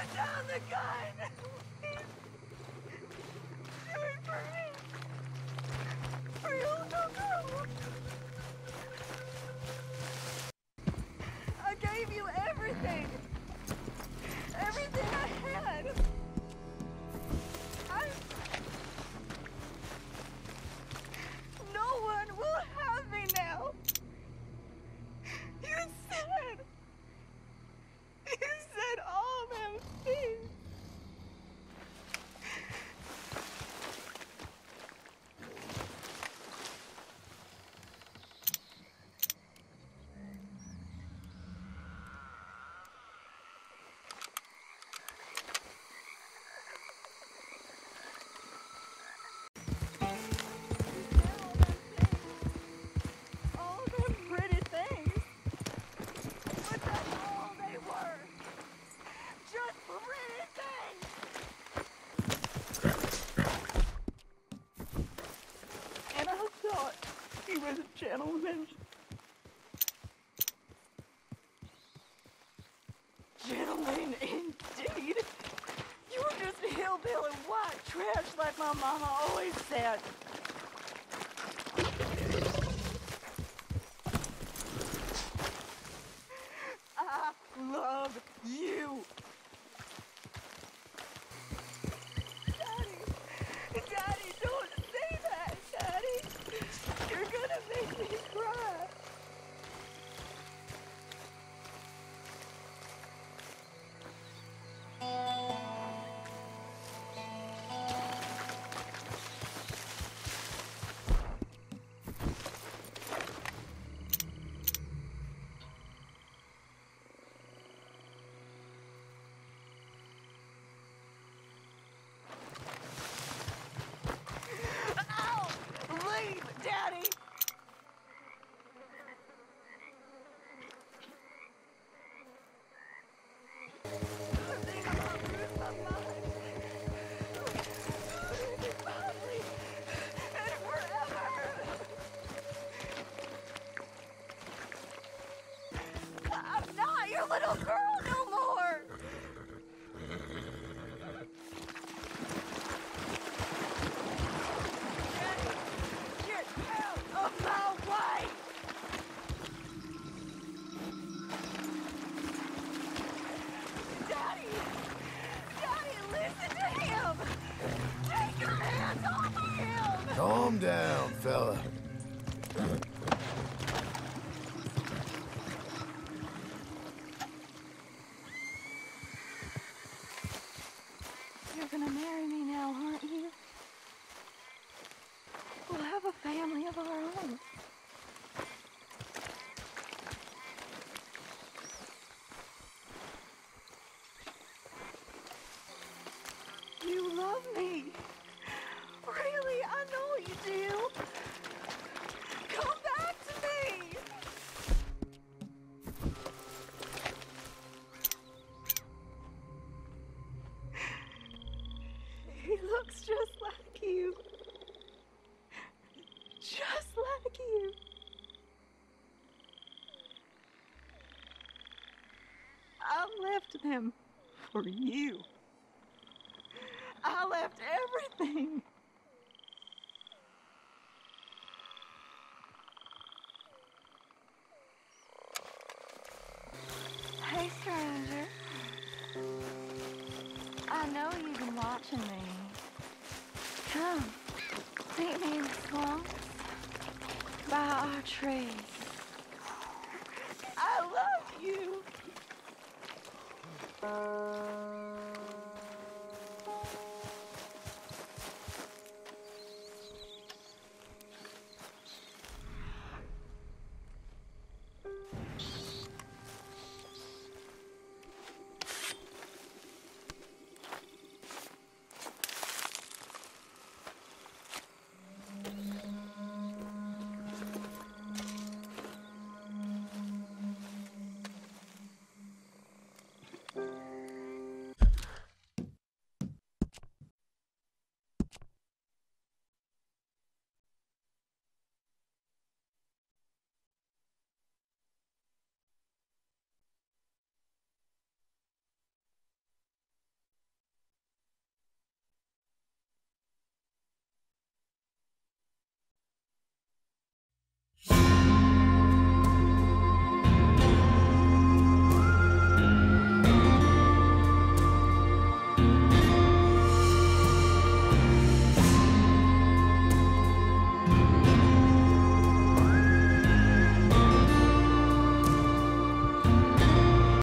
put down the gun! He was a gentleman. Gentleman indeed. You were just a hillbilly white trash like my mama always said. I love you. Little girl no more! Daddy, get out of my way! Daddy! Daddy, listen to him! Take your hands off of him! Calm down, fella. You're gonna marry me now, aren't you? We'll have a family of our own. Them for you. I left everything. Hey, stranger. I know you've been watching me. Come, meet me in the swamp by our trees.